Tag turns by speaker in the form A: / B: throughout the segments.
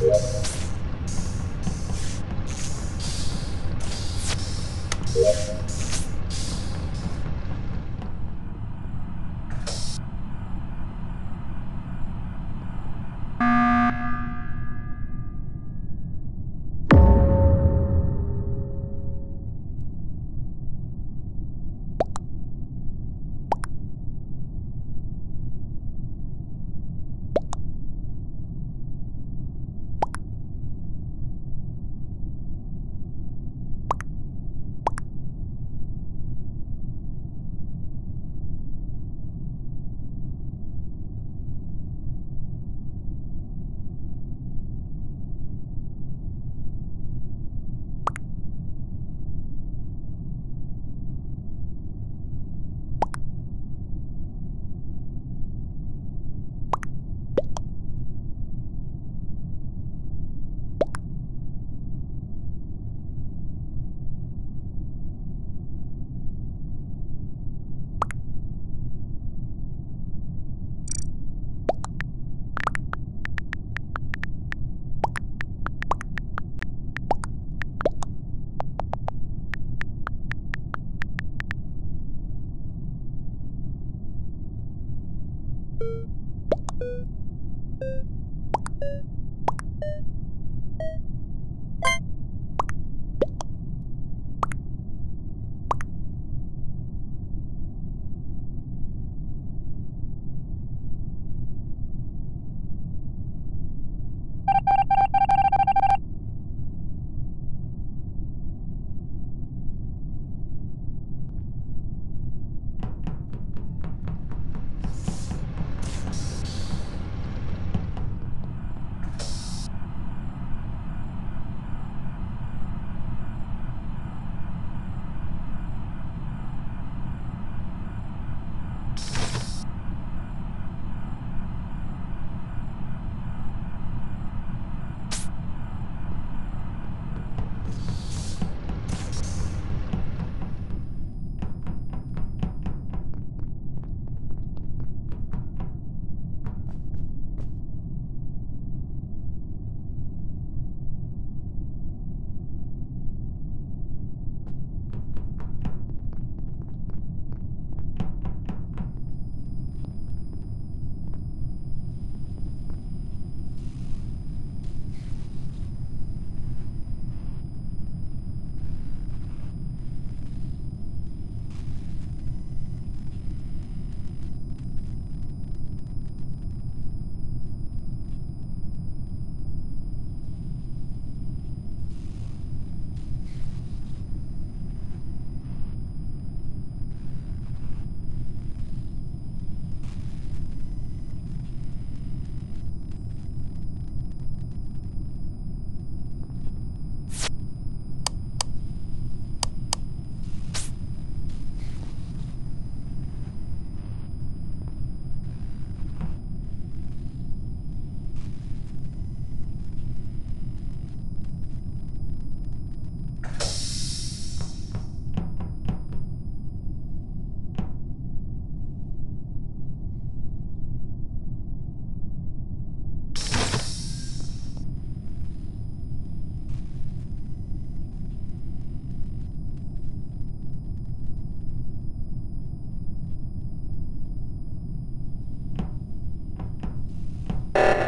A: Yes. Yeah.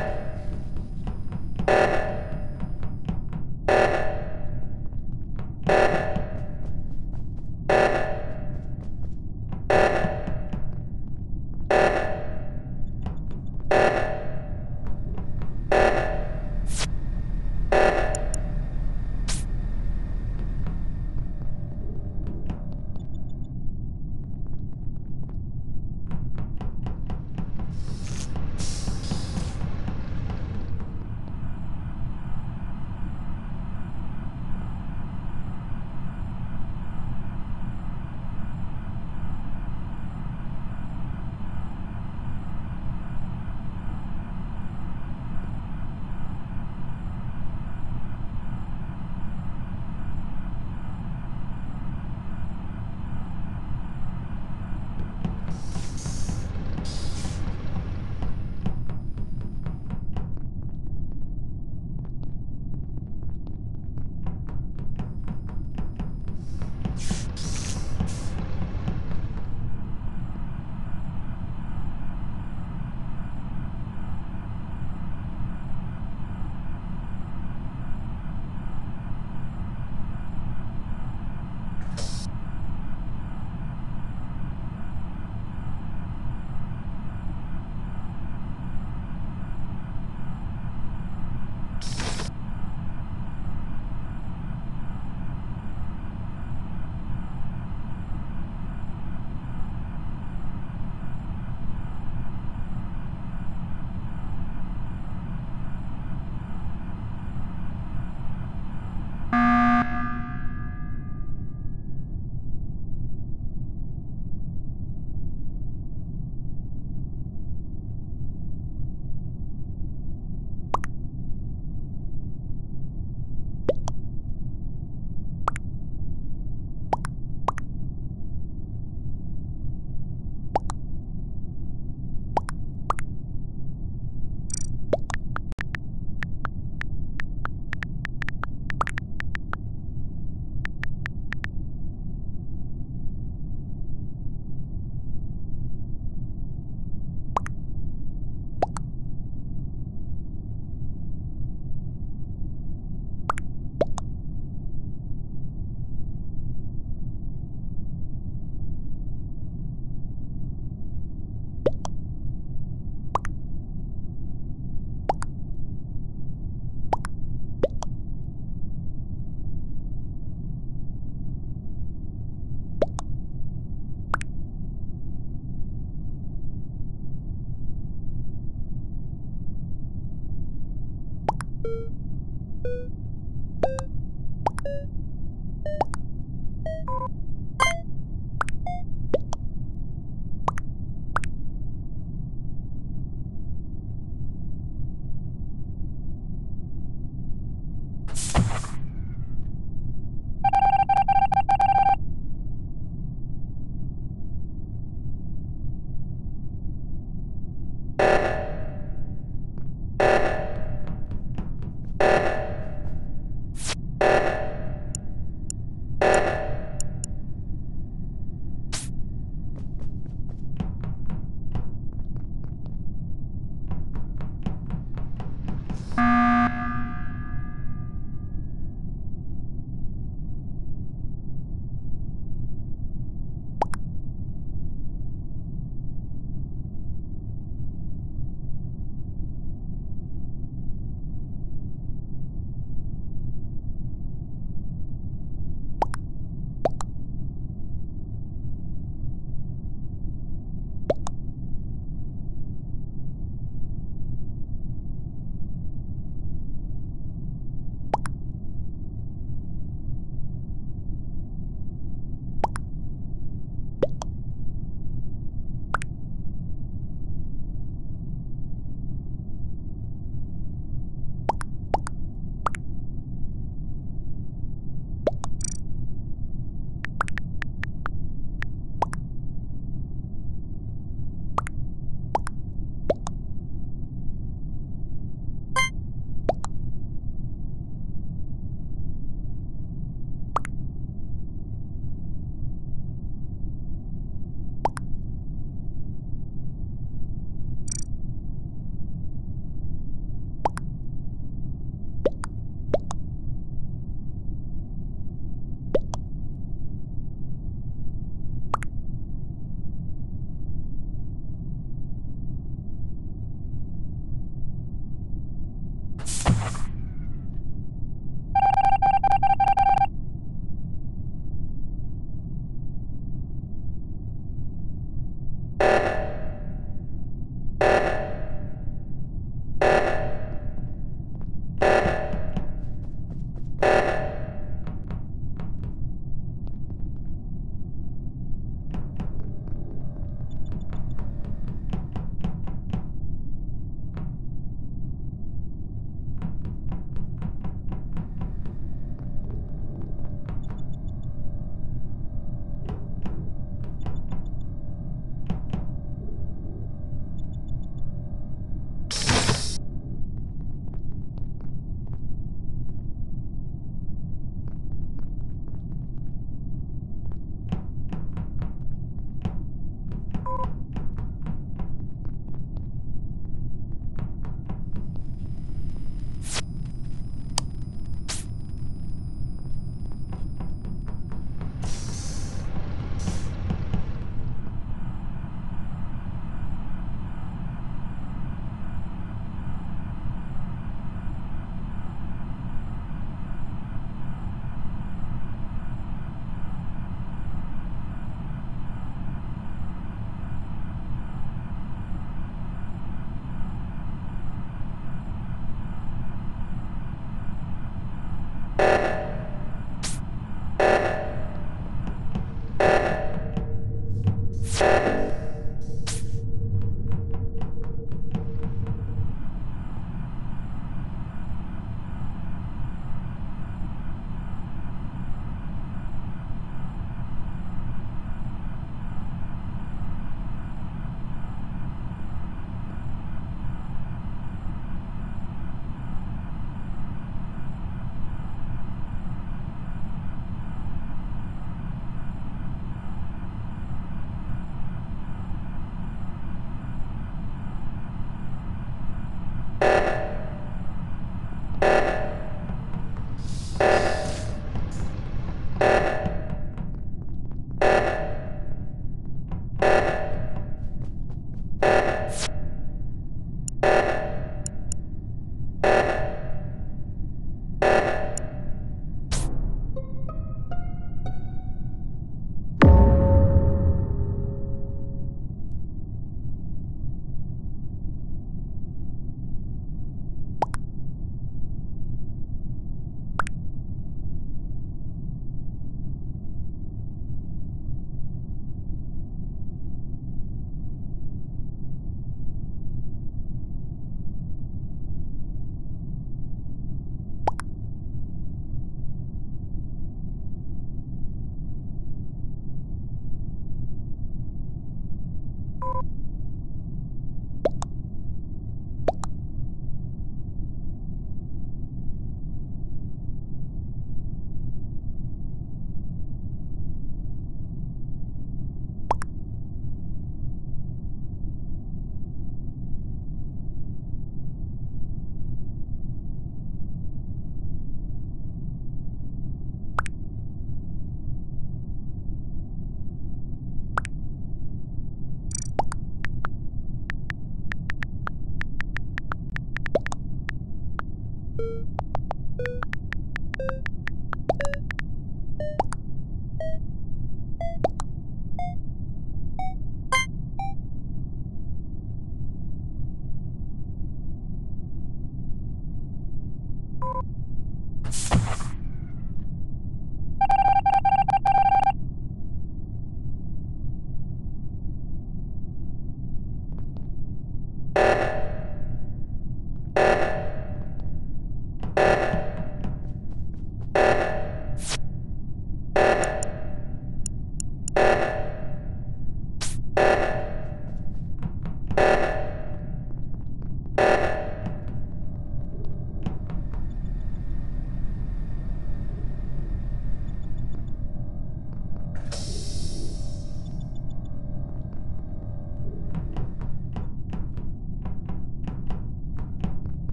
A: you